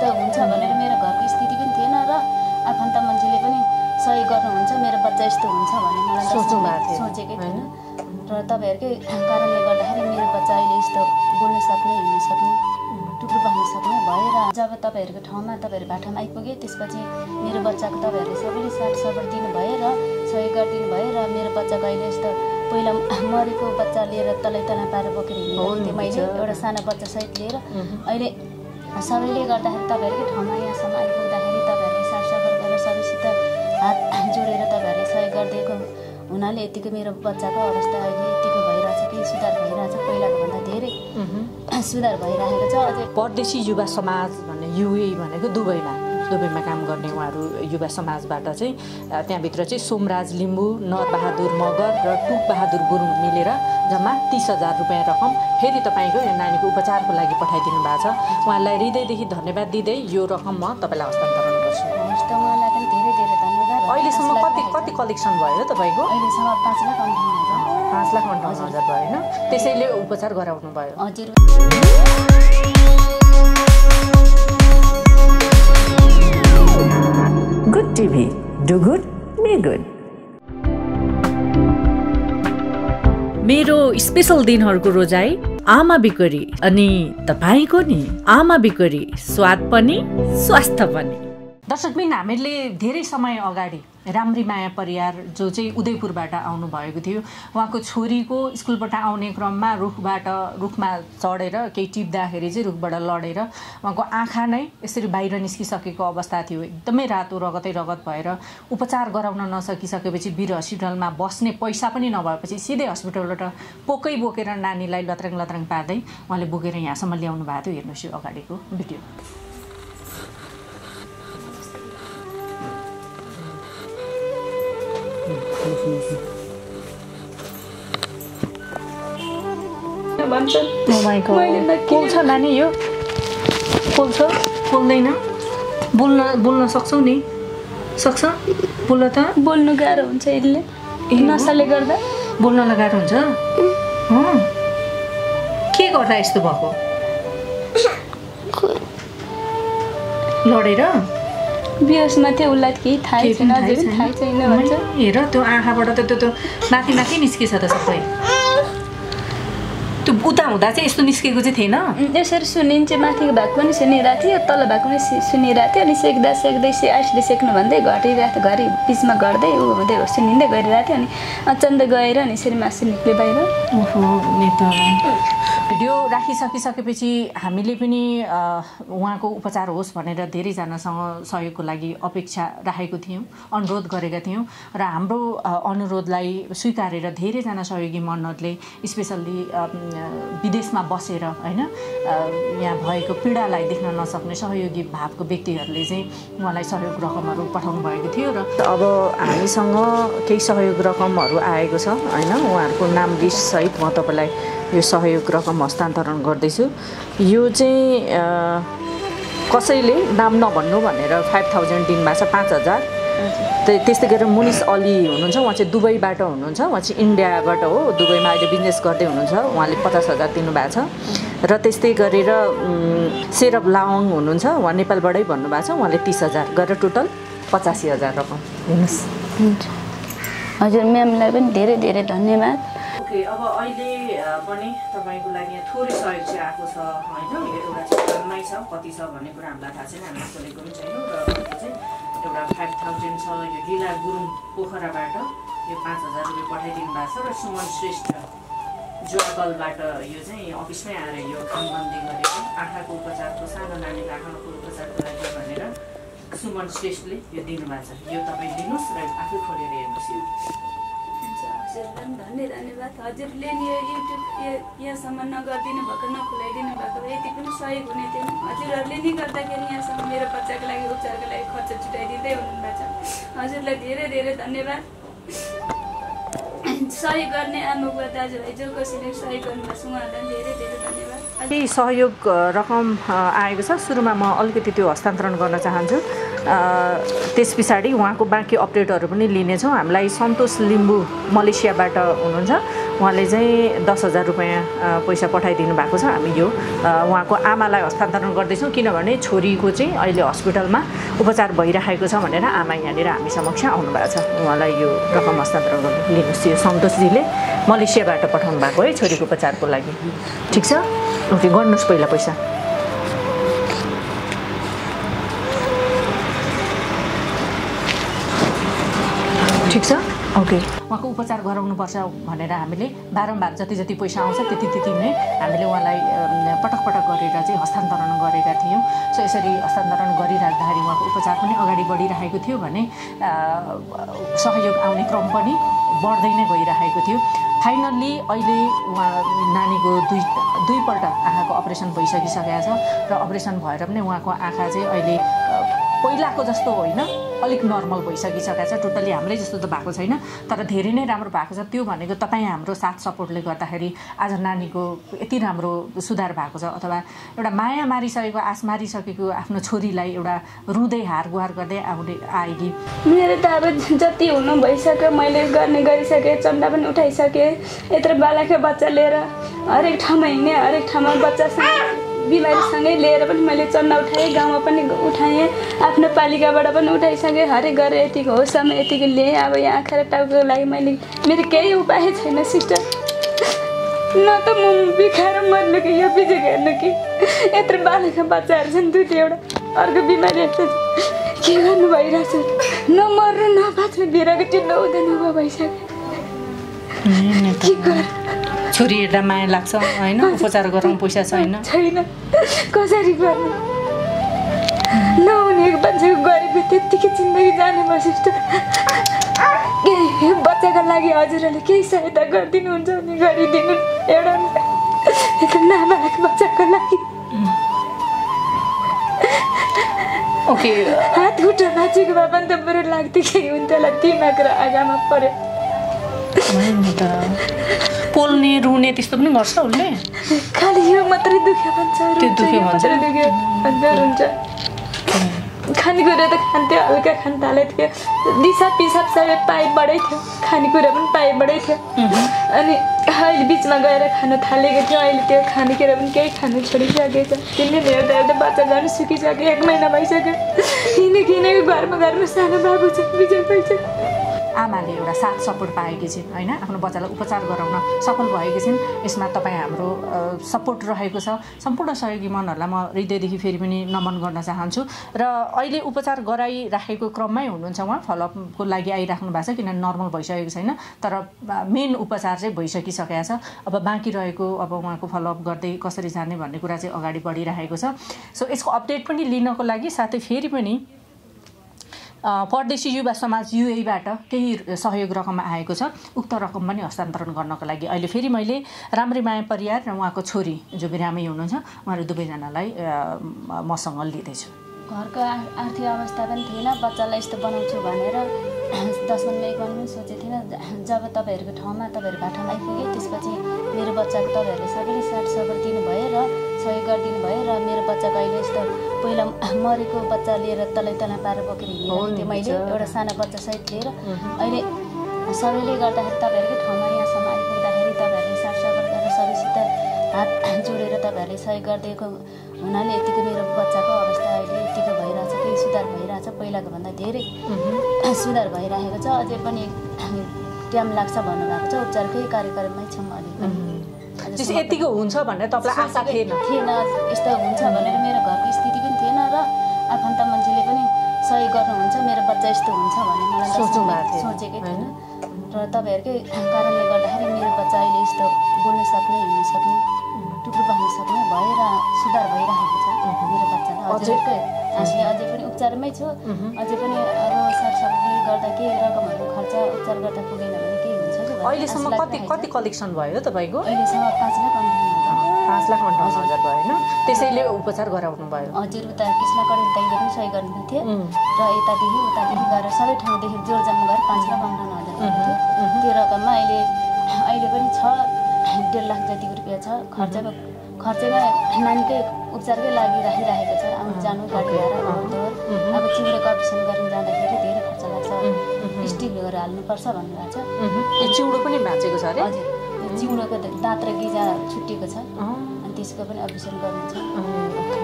यस्तो हुन्छ भनेर मेरो घरको स्थिति पनि थिएन र आफन्त मान्छेले पनि सहयोग गर्नुहुन्छ मेरो बच्चा यस्तो हुन्छ भन्ने मलाई सोच्नु भएको थियो, सोचेकै थिएन। र तपाईँहरूकै कारणले गर्दाखेरि मेरो बच्चा अहिले यस्तो बोल्न सक्ने हिँड्न सक्ने टुक्रो बाँध्न सक्ने भएर जब तपाईँहरूको ठाउँमा तपाईँहरू बाटोमा आइपुगे त्यसपछि मेरो बच्चाको तपाईँहरूले सबैले साथ सपोर्ट दिनुभयो र सहयोग गरिदिनु भयो र मेरो बच्चाको अहिले यस्तो पहिला मरेको बच्चा लिएर तलै तला पारेर बोकेर हो हिँडेको नि, थिएँ मैले। एउटा सानो बच्चा सहित लिएर। अहिले सबैले गर्दाखेरि तपाईँहरूकै ठाउँमा यहाँसम्म आइपुग्दाखेरि तपाईँहरूले सारसफाइ गरेर सबैसित हात जोडेर तपाईँहरूले सहयोग गरिदिएको हुनाले यतिको मेरो बच्चाको अवस्था अहिले यतिको भइरहेछ कि सुधार भइरहेछ। पहिलाको भन्दा धेरै सुधार भइरहेको छ। अझै परदेशी युवा समाज भन्ने युए भनेको दुबईमा। दुबईमा काम गर्ने उहाँहरू युवा समाजबाट चाहिँ त्यहाँभित्र चाहिँ सोमराज लिम्बू नरबहादुर मगर र टुकबहादुर गुरुङ मिलेर जम्मा तिस हजार रुपियाँ रकम फेरि तपाईँको यो नानीको उपचारको लागि पठाइदिनु भएको छ। उहाँलाई हृदयदेखि धन्यवाद दिँदै यो रकम म तपाईँलाई हस्तान्तरण गर्छु। धेरै धेरै धन्यवाद। अहिलेसम्म कति कति कलेक्सन भयो तपाईँको? पाँच लाख अन्ठाउन्न हजार। भयो होइन? त्यसैले उपचार गराउनु भयो हजुर। Good TV. Do good, be good. मेरो स्पेसल दिनहरूको रोजाइ आमा बिकरी अनि तपाईँको नि आमा बिकरी स्वाद पनि स्वास्थ्य पनि दर्शकबिन हामीहरूले धेरै समय अगाडि राम्री माया परियार जो चाहिँ उदयपुरबाट आउनुभएको थियो। उहाँको छोरीको स्कुलबाट आउने क्रममा रुखबाट रुखमा चढेर केही टिप्दाखेरि चाहिँ रुखबाट लडेर उहाँको आँखा नै यसरी बाहिर निस्किसकेको अवस्था थियो। एकदमै रातो रगतै रगत भएर उपचार गराउन नसकिसकेपछि वीर हस्पिटलमा बस्ने पैसा पनि नभएपछि सिधै हस्पिटलबाट पोकै बोकेर नानीलाई लत्राङ लत्राङ पार्दै उहाँले बोकेर यहाँसम्म ल्याउनु भएको थियो। हेर्नुहोस् यो अगाडिको भिडियो। पोल्छ नानी यो? पोल्छ पोल्दैन बोल्न बोल्न सक्छौ नि। सक्छ? बोल्न त। बोल्नु गाह्रो हुन्छ यसले। नसाले गर्दा। बोल्न लगाएर हुन्छ। के गर्दा यस्तो भएको? लडेर? बिहोसमा थियो उसलाई केही थाहै केही छैन थाहै छैन भन्छ। हेर त्यो आँखाबाट त त्यो त माथि माथि निस्किछ त सबै। त्यो उता हुँदा चाहिँ यस्तो निस्केको चाहिँ थिएन। यसरी सुनिन्छ माथिको भाग पनि सुनिरहेको थियो तल भाग पनि सुनिरहेको थियो अनि सेक्दा सेक्दै से आइसले सेक्नु भन्दै घटिरहेको थियो घरि बिचमा घट्दै ऊ हुँदै सुनिँदै गइरहेको थियो अनि अचन्द गएर अनि यसरी मासु निक्ल्यो बाहिर। ओहो भिडियो राखिसकिसकेपछि हामीले पनि उहाँको उपचार होस् भनेर धेरैजनासँग सहयोगको लागि अपेक्षा राखेको थियौँ अनुरोध गरेका थियौँ र हाम्रो अनुरोधलाई स्वीकारेर धेरैजना सहयोगी मनहरूले स्पेसल्ली विदेशमा बसेर होइन यहाँ भएको पीडालाई देख्न नसक्ने सहयोगी भावको व्यक्तिहरूले चाहिँ उहाँलाई सहयोग रकमहरू पठाउनु भएको थियो र अब हामीसँग केही सहयोग रकमहरू आएको छ होइन? उहाँहरूको नाम लिस्टसहित म तपाईँलाई यो सहयोग रकम हस्तान्तरण गर्दैछु। यो चाहिँ कसैले नाम नभन्नु भनेर फाइभ थाउजन्ड दिनुभएको छ पाँच हजार। त्य- त्यस्तै गरेर मुनिस अली हुनुहुन्छ उहाँ चाहिँ दुबईबाट हुनुहुन्छ उहाँ चाहिँ इन्डियाबाट हो दुबईमा अहिले बिजनेस गर्दै हुनुहुन्छ उहाँले पचास हजार दिनुभएको छ। र त्यस्तै गरेर सेरब लावङ हुनुहुन्छ उहाँ नेपालबाटै भन्नुभएको छ उहाँले तिस हजार गरेर टोटल पचासी हजार रकम हेर्नुहोस् हजुर म्यामलाई पनि धेरै धेरै धन्यवाद। ओके अब अहिले पनि तपाईँको लागि यहाँ थोरै सहयोग चाहिँ आएको छ होइन? एउटा काममै छ कति छ भन्ने कुरा हामीलाई थाहा छैन। हामीले खोलेको पनि छैनौँ र चाहिँ एउटा फाइभ थाउजन्ड छ यो लीला गुरुङ पोखराबाट यो पाँच हजार रुपियाँ पठाइदिनु भएको छ र सुमन श्रेष्ठ ज्वाकलबाट यो चाहिँ अफिसमै आएर यो कामबन्दी गरेर आँखाको उपचारको सानो नानीको आँखाको उपचारको लागि भनेर सुमन श्रेष्ठले यो दिनुभएको छ। यो तपाईँ लिनुहोस् र आफै खोलेर हेर्नुहोस् यो। पनि धन्य धन्यवाद हजुरले नि यो युट्युब यहाँसम्म नगरिदिनु भएको नखुलाइदिनु भएको भए यति पनि सहयोग हुने थिएन हजुरहरूले नि गर्दाखेरि यहाँसम्म मेरो बच्चाको लागि उपचारको लागि खर्च छुट्याइदिँदै हुनुभएको छ हजुरलाई धेरै धेरै धन्यवाद सहयोग गर्ने आमा बुवा दाजुभाइ जो कसैले सहयोग गर्नुभएको छ उहाँहरूलाई धेरै धेरै केही सहयोग रकम आएको छ। सुरुमा म अलिकति त्यो हस्तान्तरण गर्न चाहन्छु। त्यस पछाडि उहाँको बाँकी अपडेटहरू पनि लिनेछौँ। हामीलाई सन्तोष लिम्बू मलेसियाबाट हुनुहुन्छ। उहाँले चाहिँ दस हजार रुपियाँ पैसा पठाइदिनु भएको छ हामी यो उहाँको आमालाई हस्तान्तरण गर्दैछौँ किनभने छोरीको चाहिँ अहिले हस्पिटलमा उपचार भइरहेको छ भनेर आमा यहाँनिर हामी समक्ष आउनु भएको छ। उहाँलाई यो रकम हस्तान्तरण गर्नु लिनुहोस्। यो सन्तोषजीले मलेसियाबाट पठाउनु भएको है छोरीको उपचारको लागि। ठिक छ? ओके गर्नुहोस् पहिला पैसा। ठिक छ? ओके। उहाँको उपचार गराउनुपर्छ भनेर हामीले बारम्बार जति जति पैसा आउँछ त्यति त्यति नै हामीले उहाँलाई पटक पटक गरेर चाहिँ हस्तान्तरण गरेका थियौँ। सो यसरी हस्तान्तरण गरिराख्दाखेरि उहाँको उपचार पनि अगाडि बढिरहेको थियो भने सहयोग आउने क्रम पनि बढ्दै नै गइरहेको थियो। फाइनल्ली अहिले उहाँ नानीको दुई दुईपल्ट आँखाको अपरेसन भइसकिसकेको छ र अपरेसन भएर पनि उहाँको आँखा चाहिँ अहिले पहिलाको जस्तो होइन। अलिक नर्मल भइसकिसकेको छ टोटल्ली हाम्रै जस्तो त भएको छैन। तर धेरै नै राम्रो भएको छ। त्यो भनेको तपाईँ हाम्रो साथ सपोर्टले गर्दाखेरि आज नानीको यति राम्रो सुधार भएको छ। अथवा एउटा माया मारिसकेको आस मारिसकेको आफ्नो छोरीलाई एउटा रुँदै हार गुहार गर्दै आउने आएकी मेरो त अब जति हुनु भइसक्यो मैले गर्ने गरिसकेँ चन्दा पनि उठाइसकेँ। यत्रो बालाको बच्चा लिएर हरेक ठाउँमा हिँड्ने हरेक ठाउँमा बच्चासँग बिमारीसँगै लिएर पनि मैले चन्दा उठाएँ गाउँमा पनि उठाएँ आफ्नो पालिकाबाट पनि उठाइसकेँ। हरेक गरेर यतिको होसम्म यतिको लिएँ। अब यहाँ आँखा र टाउको लागि मैले मेरो केही उपाय छैन सिस्टर। न त म बिखाएर मर्नु कि यो बिजुक हेर्नु कि? यत्रो बालका बच्चाहरू छन् दुई एउटा अर्को बिमारीहरू छ के गर्नु भइरहेछ? नमर्नु नबाँच्नु बिराको टिल्लो हुँदैन भयो भइसक्यो। के गर? छोरी हेर्दा माया लाग्छ होइन? उपचार गराउँ पैसा छैन छैन। कसरी गर्नु? नहुने मान्छेको गरिबी त्यत्तिकै जिन्दगी जाने सिस्टर। केही बच्चाको लागि हजुरहरूले केही सहायता गरिदिनुहुन्छ भने गरिदिनु। एउटा नाबालक बच्चाको लागि। ओके। हात खुट्टा भाँचेको भए पनि त बरु लाग्थ्यो केही हुन्थ्यो होला दिमाग र आगामा पऱ्यो। त्यस्तो पनि गर्छ उसले खालि यो मात्रै दुख्यो भन्छ त्यो दुख्यो भन्छ? दुख्यो खानेकुरा त खान्थ्यो हल्का खान थालेको थियो दिसा पिसाब सबै पाइपबाटै थियो खानेकुरा पनि पाइपबाटै थियो अनि अहिले बिचमा गएर खानु थालेको थियो अहिले त्यो खानेकुरा पनि केही खानु छोडिसकेको छ हेर्दा हेर्दा बच्चा झन् सुकिसक्यो एक महिना भइसक्यो किनकि किनेको घरमा घरमा सानो बाबु छ बिजय भइसक्यो आमाले एउटा साथ सपोर्ट पाएकी छिन् होइन? आफ्नो बच्चालाई उपचार गराउन सफल भएकी छिन्। यसमा तपाईँ हाम्रो सपोर्ट रहेको छ। सम्पूर्ण सहयोगी मनहरूलाई म हृदयदेखि फेरि पनि नमन गर्न चाहन्छु। र अहिले उपचार गराइराखेको क्रममै हुनुहुन्छ उहाँ। फलोअपको लागि आइराख्नु भएको छ किनभने नर्मल भइसकेको छैन। तर मेन उपचार चाहिँ भइसकिसकेको छ। अब बाँकी रहेको अब उहाँको फलोअप गर्दै कसरी जाने भन्ने कुरा चाहिँ अगाडि बढिरहेको छ। सो यसको अपडेट पनि लिनको लागि साथै फेरि पनि परदेशी युवा समाज युएबाट केही सहयोग रकम आएको छ। उक्त रकम पनि हस्तान्तरण गर्नको लागि अहिले फेरि मैले राम्री माया परियार र उहाँको छोरी जो बिरामी हुनुहुन्छ उहाँहरू दुवैजनालाई मसँग लिँदैछु। घरको आर्थिक अवस्था पनि थिएन। बच्चालाई यस्तो बनाउँछु भनेर दस मन एक मन पनि सोचेको थिइनँ। जब तपाईँहरूको ठाउँमा तपाईँहरू भाटामा आइपुगेँ त्यसपछि मेरो बच्चाको तपाईँहरूले सबैले साथ सबर दिनुभयो र सहयोग गरिदिनु भयो र मेरो बच्चाको अहिले यस्तो पहिला मरेको बच्चा लिएर तलै तला पारेर बोकेर हिँडिरहेको थियो मैले एउटा सानो बच्चा सहित लिएर अहिले सबैले गर्दाखेरि तपाईँहरूकै ठाउँमा यहाँसम्म आइपुग्दाखेरि तपाईँहरूले साथ सबर गरेर सबैसित हात जोडेर तपाईँहरूले सहयोग गरिदिएको हुनाले पहिलाको भन्दा धेरै सुधार भइरहेको छ। अझै पनि टाइम लाग्छ भन्नुभएको छ। उपचारकै कार्यक्रममै छौँ अहिले यतिको हुन्छ भनेर तपाईँलाई आशा थिएन। थिएन। यस्तो हुन्छ भनेर मेरो घरको स्थिति पनि थिएन र आफन्त मान्छेले पनि सहयोग गर्नुहुन्छ। मेरो बच्चा यस्तो हुन्छ भन्ने मलाई सोच्नु भएको सोचेकै थिएन। र तपाईँहरूकै कारणले गर्दाखेरि मेरो बच्चा अहिले यस्तो बोल्न सक्ने हिँड्न सक्ने टुक्रो सक्ने भएर सुधार भइरहेको छ। मेरो बच्चालाई हजुरकै हाँसीले अझै पनि उपचारमै छु। अझै पनि अब सागसब्जी गर्दा के रकमहरू खर्च उपचार गर्दा पुगेन भने के हुन्छ अहिलेसम्म कति कति। कलेक्सन भयो तपाईँको अहिलेसम्म पाँच लाख पाँच लाख अन्ठाउन्न हजार भयो होइन त्यसैले उपचार गराउनु भयो। हजुर उता कृष्ण कडेल दाइले पनि सहयोग गर्नुहुन्थ्यो. र यतादेखि उतादेखि गएर सबै ठाउँदेखि जोड जम्मा गरेर पाँच लाख अन्ठाउन्न हजार त्यो रकममा अहिले अहिले पनि छ। डेढ लाख जतिको रुपियाँ छ खर्चको खर्चमा नानीकै उपचारकै लागि राखिरहेको छ। आउनु जानु गाडी अब चिउरेको अपरेसन गर्न जाँदाखेरि धेरै खर्च लाग्छ स्टिलहरू हाल्नुपर्छ भन्नुभएको छ। चिउडो पनि भाँचेको छ अरे? हजुर। यो चिउडोको दाँत र गिजा छुट्टिएको छ। अनि त्यसको पनि अपरेसन गर्नु छ। अँ, ओके।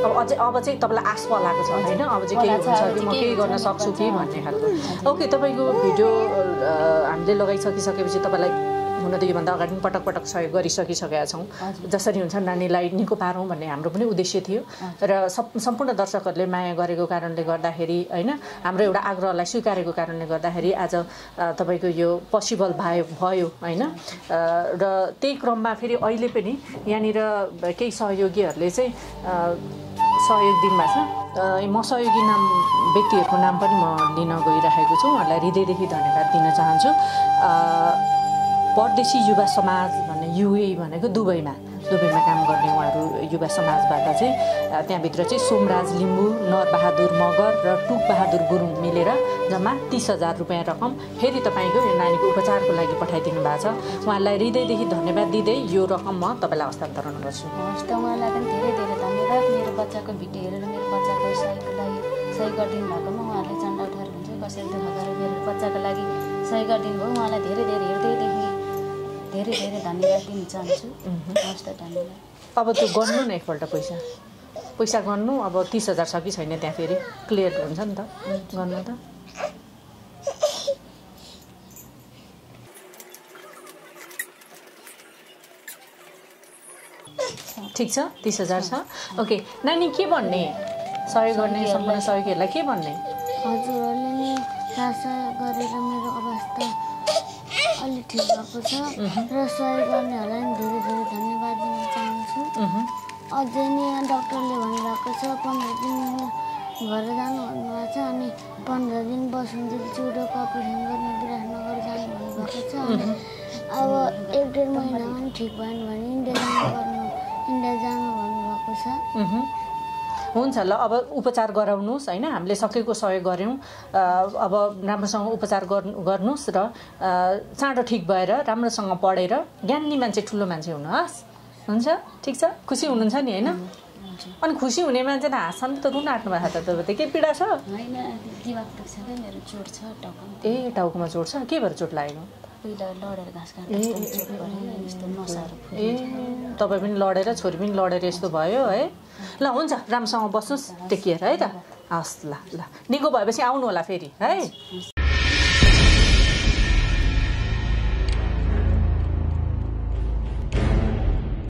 अब अझै अब चाहिँ तपाईँलाई आश पलाएको छ होइन? अब चाहिँ केही हुन्छ अब कि म केही गर्न सक्छु कि। भन्ने खालको। ओके तपाईँको भिडियो हामीले लगाइसकिसकेपछि तपाईँलाई हुन त योभन्दा अगाडि पनि पटक पटक सहयोग गरिसकिसकेका छौँ। जसरी हुन्छ नानीलाई निको पारौँ भन्ने हाम्रो पनि उद्देश्य थियो। र सप सम्पूर्ण दर्शकहरूले माया गरेको कारणले गर्दाखेरि होइन हाम्रो एउटा आग्रहलाई स्वीकारेको कारणले गर्दाखेरि आज तपाईँको यो पोसिबल भयो भयो होइन र त्यही क्रममा फेरि अहिले पनि यहाँनिर केही सहयोगीहरूले चाहिँ सहयोग दिनुभएको छ। म सहयोगी नाम व्यक्तिहरूको नाम पनि म लिन गइरहेको छु। उहाँहरूलाई हृदयदेखि धन्यवाद दिन चाहन्छु। परदेशी युवा समाज भन्ने युए भनेको दुबईमा। दुबईमा काम गर्ने उहाँहरू युवा समाजबाट चाहिँ त्यहाँभित्र चाहिँ सोमराज लिम्बू नरबहादुर मगर र टुकबहादुर गुरुङ मिलेर जम्मा तिस हजार रुपियाँ रकम फेरि तपाईँको यो नानीको उपचारको लागि पठाइदिनु भएको छ। उहाँलाई हृदयदेखि धन्यवाद दिँदै यो रकम म तपाईँलाई हस्तान्तरण गर्छु। हस् त उहाँलाई पनि धेरै धेरै धन्यवाद। मेरो बच्चाको भिडियो हेरेर मेरो बच्चाको सहयोगको लागि सहयोग गरिदिनु भएकोमा उहाँहरूले चन्दा उठाएर हुन्छ। कसरी दुःख गरेर मेरो बच्चाको लागि सहयोग गरिदिनु भयो। उहाँलाई धेरै धेरै हृदयदेखि धेरै धेरै धन्यवाद दिन चाहन्छु। हस् त धन्यवाद। अब त्यो गर्नु न एकपल्ट पैसा। पैसा गर्नु अब तिस हजार छ कि छैन त्यहाँ फेरि क्लियर हुन्छ नि त। गर्नु त। ठिक छ? तिस हजार छ? ओके। नानी के भन्ने? सहयोग गर्ने सम्पूर्ण सहयोगीहरूलाई के भन्ने? हजुरहरूले नि साथ गरेर मेरो अवस्था अलिक ठिक भएको छ। र सहयोग गर्नेहरूलाई नि धेरै धेरै धन्यवाद दिन चाहन्छु। अझै नि यहाँ डक्टरले भन्नुभएको छ पन्ध्र दिन घर जानु भन्नुभएको छ अनि पन्ध्र दिन बसुन्जेल चुडोको अपरेसन गर्ने विराटनगर जानु भन्नुभएको छ। अनि अब एक डेढ महिनामा नि ठिक भएन भने इन्डिया जानु गर्नु इन्डिया जानु भन्नुभएको छ। हुन्छ ल अब उपचार गराउनुहोस् होइन? हामीले सकेको सहयोग गऱ्यौँ। अब राम्रोसँग उपचार गर्नु गर्नुहोस् र चाँडो ठिक भएर राम्रोसँग पढेर ज्ञानी मान्छे ठुलो मान्छे हुनुहोस्। हुन्छ? ठिक छ? खुसी हुनुहुन्छ नि होइन? अनि खुसी हुने मान्छे त हाँस्छन् त रुन आँट्नु भएको छ त के पीडा छ? ए टाउकोमा चोट छ? के भएर चोट लागेको? ए तपाईँ पनि लडेर छोरी पनि लडेर यस्तो भयो है? ल हुन्छ राम्रोसँग बस्नुहोस् टेकिएर है त। हस् ल ल। निको भएपछि आउनु होला फेरि है।